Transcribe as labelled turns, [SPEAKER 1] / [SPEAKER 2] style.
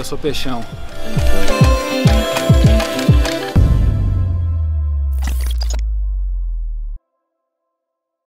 [SPEAKER 1] eu sou Peixão.